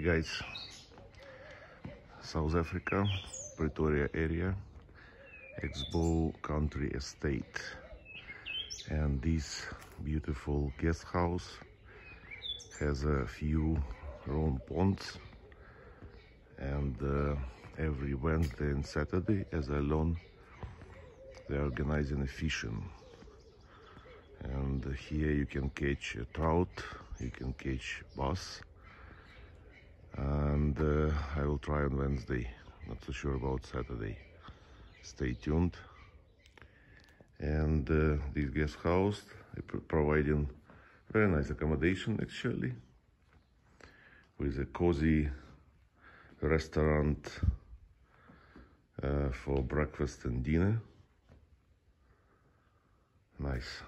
Guys, South Africa, Pretoria area, Oxbow Country Estate. And this beautiful guest house has a few round ponds. And uh, every Wednesday and Saturday as I learn they're organizing a fishing. And here you can catch a trout you can catch bass I will try on Wednesday. Not so sure about Saturday. Stay tuned. And uh, this guest house providing very nice accommodation actually with a cozy restaurant uh, for breakfast and dinner. Nice